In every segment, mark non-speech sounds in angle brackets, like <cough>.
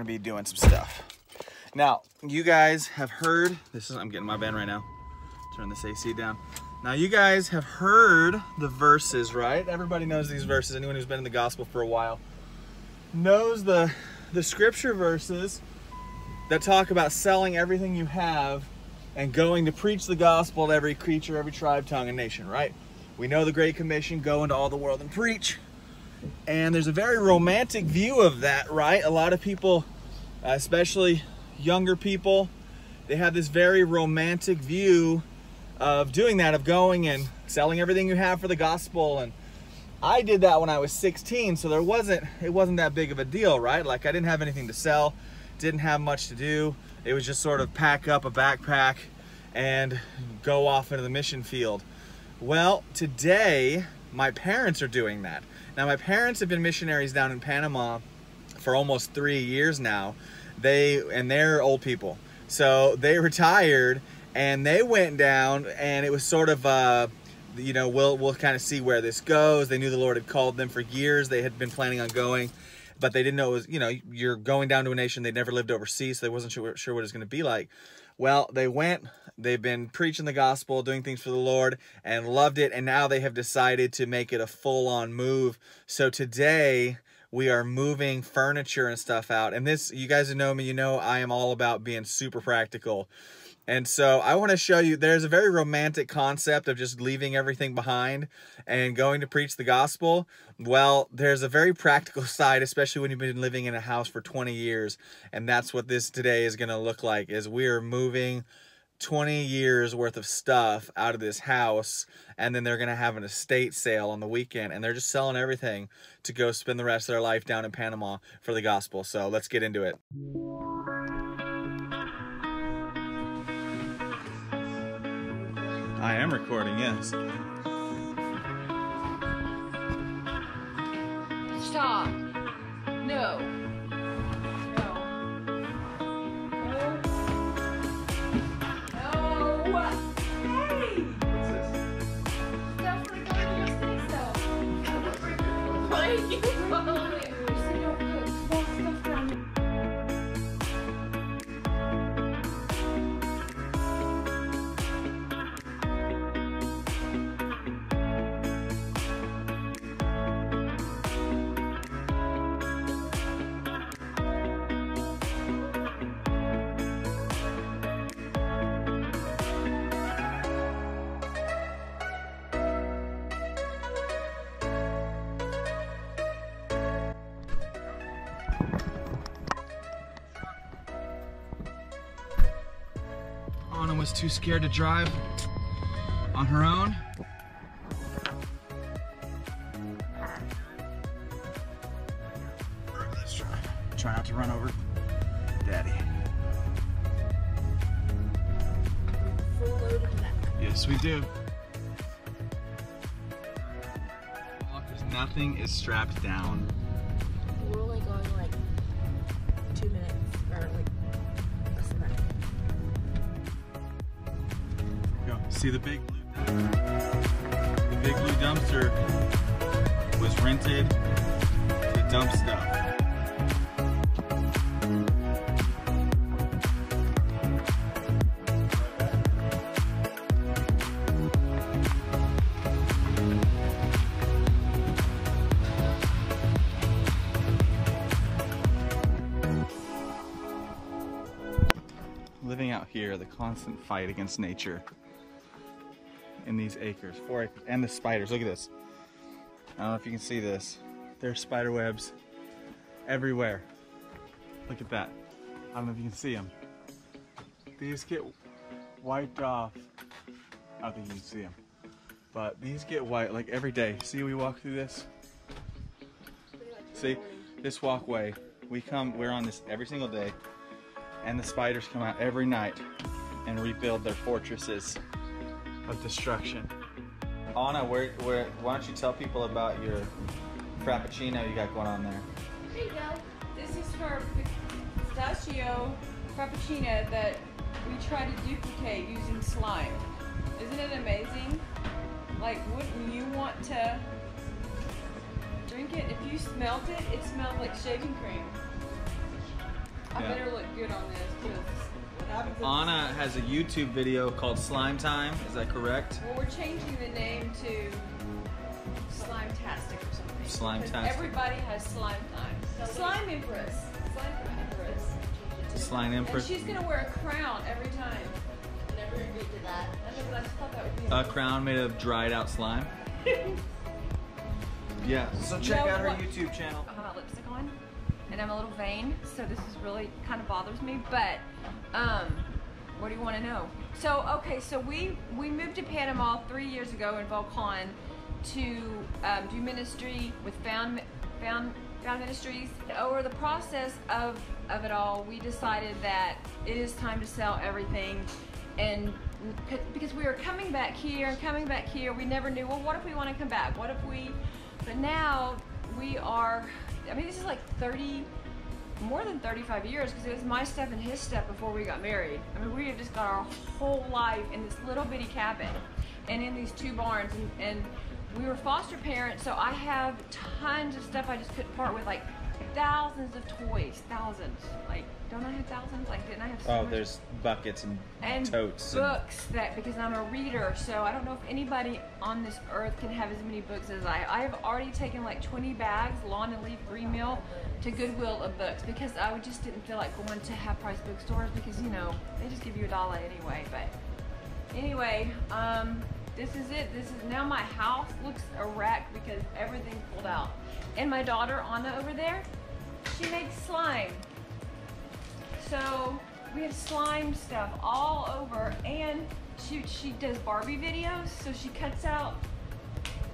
gonna be doing some stuff. Now, you guys have heard, this is, I'm getting my van right now. Turn this AC down. Now you guys have heard the verses, right? Everybody knows these verses. Anyone who's been in the gospel for a while knows the, the scripture verses that talk about selling everything you have and going to preach the gospel to every creature, every tribe, tongue, and nation, right? We know the Great Commission, go into all the world and preach. And there's a very romantic view of that, right? A lot of people, Uh, especially younger people, they have this very romantic view of doing that, of going and selling everything you have for the gospel. And I did that when I was 16, so there wasn't, it wasn't that big of a deal, right? Like I didn't have anything to sell, didn't have much to do. It was just sort of pack up a backpack and go off into the mission field. Well, today, my parents are doing that. Now, my parents have been missionaries down in Panama for almost three years now. They, and they're old people. So they <laughs> retired and they went down and it was sort of uh, you know we'll we'll kind of see where this goes they knew the lord had called them for years they had been planning on going but they didn't know it was you know you're going down to a nation they'd never lived overseas so they wasn't sure, sure what it was going to be like well they went they've been preaching the gospel doing things for the lord and loved it and now they have decided to make it a full-on move so today we are moving furniture and stuff out and this you guys who know me you know i am all about being super practical and so I want to show you, there's a very romantic concept of just leaving everything behind and going to preach the gospel. Well, there's a very practical <laughs> side, especially when you've been living in a house for 20 years. And that's what this today is going to look like, is we're moving 20 years worth of stuff out of this house and then they're going to have an estate sale on the weekend and they're just selling everything to go spend the rest of their life down in Panama for the gospel. So let's get into it. I am recording, yes. So. Why you was too scared to drive on her own. Let's try. Try not to run over Daddy. Full load of that. Yes, we do. Nothing is strapped down. See the big blue dumpster? The big blue dumpster was rented to dump stuff. Living out here, the constant fight against nature in these acres, four acres, and the spiders. Look at this. I don't know if you can see this. There's spider webs everywhere. Look at that. I don't know if you can see them. These get wiped off. I don't think you can see them. But these get white like every day. See, we walk through this. See, this walkway. We come, we're on this every single day. And the spiders come out every night and rebuild their fortresses of destruction. Anna, where, where, why don't you tell people about your frappuccino you got going on there? There you go. This is her pistachio frappuccino that we try to duplicate using slime. Isn't it amazing? Like, wouldn't you want to drink it? If you smelt it, it smelled like shaving cream. I Yeah. better look good on this because what happens is- Anna has a YouTube video called Slime Time. Is that correct? Well, we're changing the name to Slime Tastic or something. Slime-tastic. Everybody has slime time. Slime Empress. Slime Empress. Slime Empress. And she's gonna wear a crown every time. Never agreed to that. I know, but I thought that would be A crown made of dried out slime. <laughs> Yeah. So check No, out her what- YouTube channel. I have my lipstick on, and I'm a little vain, so this is really kind of bothers me. But um, what do you want to know? So okay, so we we moved to Panama three years ago in Volcan to um, do ministry with Found Found Found Ministries. Over the process of of it all, we decided that it is time to sell everything, and because we were coming back here and coming back here, we never knew. Well, what if we want to come back? What if we? But now we are. I mean, this is like 30, more than 35 years because it was my step and his step before we got married. I mean, we have just got our whole life in this little bitty cabin and in these two barns. And, and we were foster parents, so I have tons of stuff I just couldn't part with, like thousands of toys, thousands. Like, don't I have thousands? Like, didn't I have so Oh, much? there's buckets and, and totes. and- books that because I'm a reader, so I don't know if anybody on this earth can have as many books as I. I have already taken like 20 bags, lawn and leaf green mill, to Goodwill of books because I just didn't feel like going to half price bookstores because you know they just give you a dollar anyway. But anyway, um, this is it. This is now my house looks a wreck because everything's pulled out. And my daughter Anna over there, she makes slime. So we have slime stuff all over, and she she does Barbie videos. So she cuts out.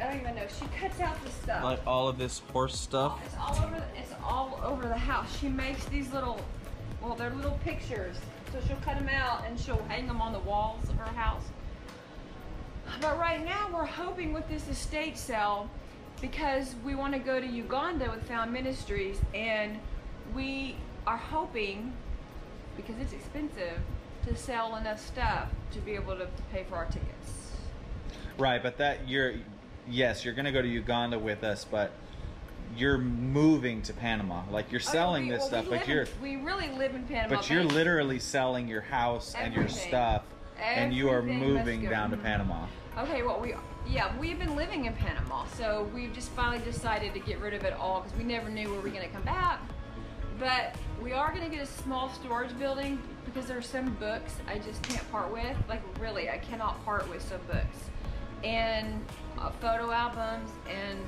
I don't even know. She cuts out the stuff. Like all of this horse stuff. It's all over. It's all over the house. She makes these little, well, they're little pictures. So she'll cut them out and she'll hang them on the walls of her house. But right now we're hoping with this estate sale because we want to go to Uganda with Found Ministries and we are hoping because it's expensive to sell enough stuff to be able to pay for our tickets. Right, but that you're yes, you're gonna go to Uganda with us, but you're moving to Panama. Like you're oh, selling Oh, we- this well, stuff, but you're in- we really live in Panama. but you're literally selling your house and your Everything. stuff and you are moving down to Panama. Okay, well we yeah we've been living in Panama, so we've just finally decided to get rid of it all because we never knew where we were going to come back. But we are going to get a small storage building because there are some books I just can't part with. Like really, I cannot part with some books and uh, photo albums and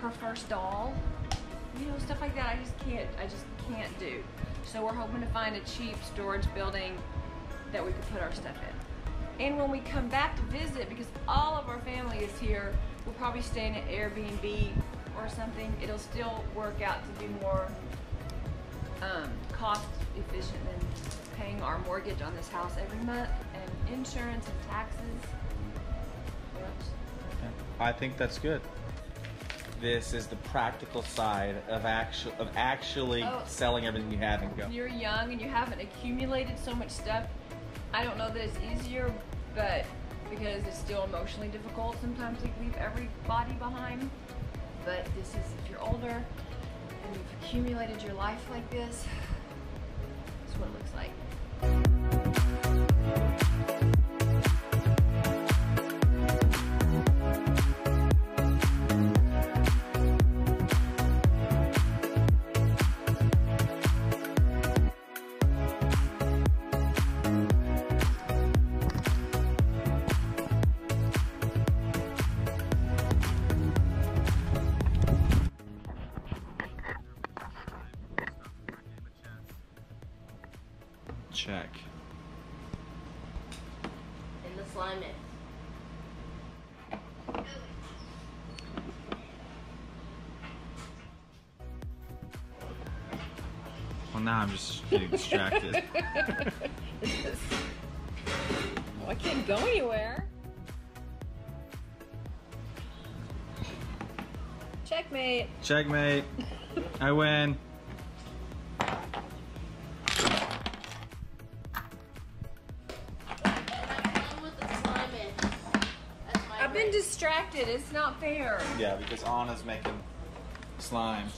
her first doll. You know stuff like that. I just can't. I just can't do. So we're hoping to find a cheap storage building that we could put our stuff in. And when we come back to visit, because all of our family is here, we'll probably stay in an Airbnb or something. It'll still work out to be more um, cost efficient than paying our mortgage on this house every month and insurance and taxes. I think that's good. This is the practical side of actual of actually Oh. selling everything you have and go. You're young and you haven't accumulated so much stuff, I don't know that it's easier, but because it's still emotionally difficult sometimes to leave everybody behind. But this is if you're older and you've accumulated your life like this, that's what it looks like. Check. In the slime mix. Well, now I'm just getting distracted. <laughs> Oh, I can't go anywhere. Checkmate. Checkmate. I win. Distracted. It's not fair. Yeah, because Anna's making slime.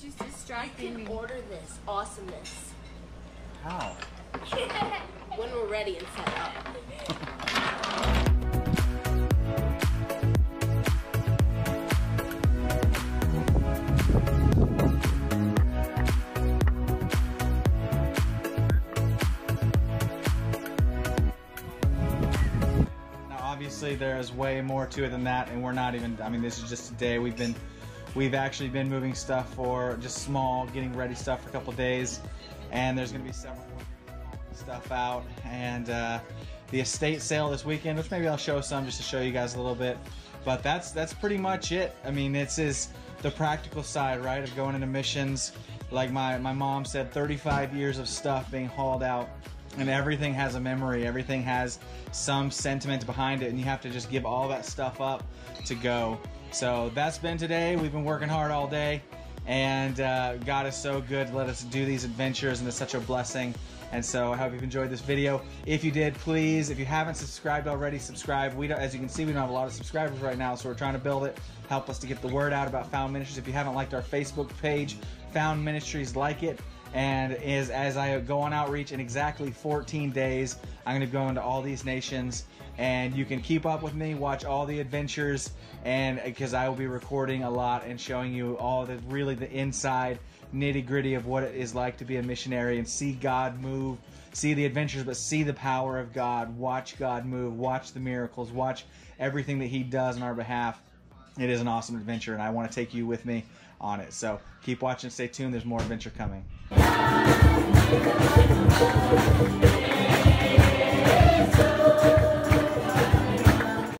She's just distracting me. Order this awesomeness How? <laughs> when we're ready and set up. <laughs> obviously, there's way more to it than that, and we're not even. I mean, this is just a day. We've been, we've actually been moving stuff for just small, getting ready stuff for a couple days, and there's going to be several more stuff out, and uh, the estate sale this weekend, which maybe I'll show some just to show you guys a little bit. But that's that's pretty much it. I mean, this is the practical side, right, of going into missions. Like my my mom said, 35 years of stuff being hauled out and everything has a memory. Everything has some sentiment behind it and you have to just give all that stuff up to go. So that's been today. We've been working hard all day and uh, god is so good let us do these adventures and it's such a blessing. And so i hope you've enjoyed this video. If you did please if you haven't subscribed already subscribe. We don't as you can see we don't have a lot of subscribers right now so we're trying to build it. Help us to get the word out about found ministries. If you haven't liked our facebook page found ministries like it and is as I go on outreach in exactly 14 days, I'm going to go into all these nations, and you can keep up with me, watch all the adventures, and uh, because I will be recording a lot and showing you all the really the inside nitty gritty of what it is like to be a missionary and see God move, see the adventures, but see the power of God, watch God move, watch the miracles, watch everything that He does on our behalf. It is an awesome adventure, and I want to take you with me on it. So keep watching, stay tuned. There's more adventure coming.